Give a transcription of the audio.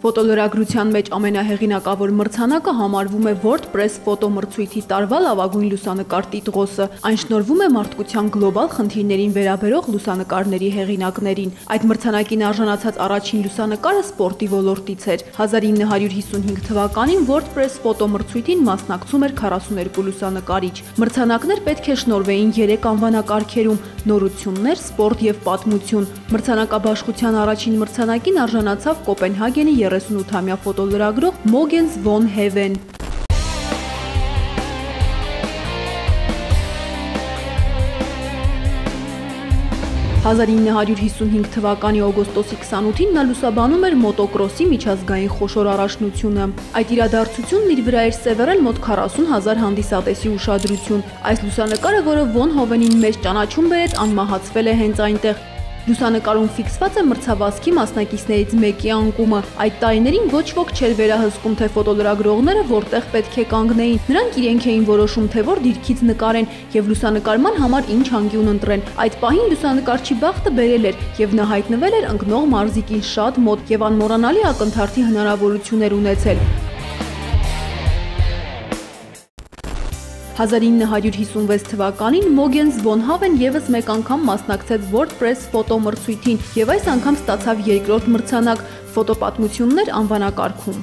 Ֆոտոլրագրության մեջ ամենահեղինակավոր մրցանակը համարվում է WordPress ֆոտոմրցույթի տարվա լավագույն լուսանկար տիտղոսը։ Այն շնորհվում է մարդկության գլոբալ խնդիրներին վերաբերող լուսանկարների հեղինակներին։ Այդ մրցանակին արժանացած առաջին լուսանկարը սպորտի ոլորտից էր։ 1955 թվականին WordPress ֆոտոմրցույթին մասնակցում էր 42 լուսանկարիչ։ Մրցանակներ պետք է շնորհվեին 3 անվանակարգերում՝ նորություններ, սպորտ եւ պատմություն։ Մրցանակաբաշխության առաջին մրցանակին արժանացավ Կոպենհագենի 38-ամյա ֆոտոլրագրող Մոգենս Վոն Հևեն։ «1955 թվականի օգոստոսի 28-ին նա լուսաբանում էր մոտոկրոսի միջազգային խոշոր առաջնությունը։ Այդ իրադարձությունն իր վրա էր սևեռել մոտ 40 հազար հանդիսատեսի ուշադրություն։ Այս լուսանկարը, որը Վոն Հովենին մեծ ճանաչում բերեց, անմահացվել է հենց այնտեղ։ Լուսանկարում ֆիքսված է մրցավազքի մասնակիցներից մեկի անկումը։ Այդ տարիներին ոչ ոք չէր վերահսկում, թե ֆոտոլրագրողները որտեղ պետք է կանգնեին։ Նրանք իրենք էին որոշում, թե որ դիրքից նկարեն եւ լուսանկարման համար ինչ անկյուն ընտրեն։ Այդ պահին լուսանկարչի բախտը բերել էր եւ նա հայտնվել էր ընկնող մարզիկին շատ մոտ եւ անմոռանալի ակնթարթի հնարավորություն էր ունեցել։ 1956 թվականին Մոգենս Վոն Հավեն եւս մեկ անգամ մասնակցեց WordPress ֆոտոմրցույթին եւ այս անգամ ստացավ երկրորդ մրցանակ՝ ֆոտոպատմություններ անվանակարգում։